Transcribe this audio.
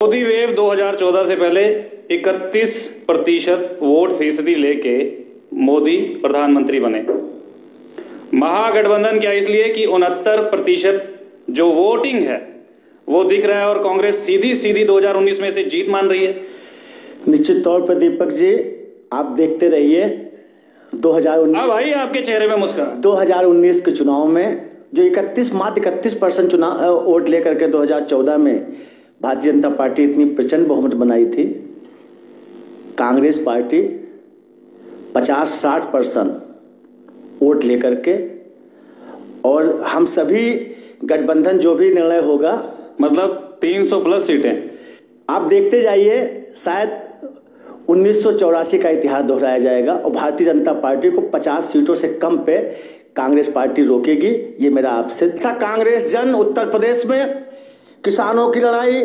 Modi wave 2014 से पहले 31 प्रतिशत वोट फ़ीसदी लेके मोदी प्रधानमंत्री बने। महागठबंधन क्या इसलिए कि उनहत्तर प्रतिशत जो वोटिंग है वो दिख रहा है और कांग्रेस सीधी सीधी 2019 में से जीत मान रही है। निश्चित तौर पर दीपक जी आप देखते रहिए 2019 हाँ भाई आपके चेहरे में मुस्कान 2019 के चुनाव में जो 31 मात्र इकतीस परसेंट चुनाव वोट लेकर के 2014 में भारतीय जनता पार्टी इतनी प्रचंड बहुमत बनाई थी। कांग्रेस पार्टी 50-60 परसेंट वोट लेकर के और हम सभी गठबंधन जो भी निर्णय होगा मतलब 300 प्लस सीटें। आप देखते जाइए शायद उन्नीस सौ चौरासी का इतिहास दोहराया जाएगा और भारतीय जनता पार्टी को 50 सीटों से कम पे कांग्रेस पार्टी रोकेगी ये मेरा आपसे। कांग्रेस जन उत्तर प्रदेश में किसानों की लड़ाई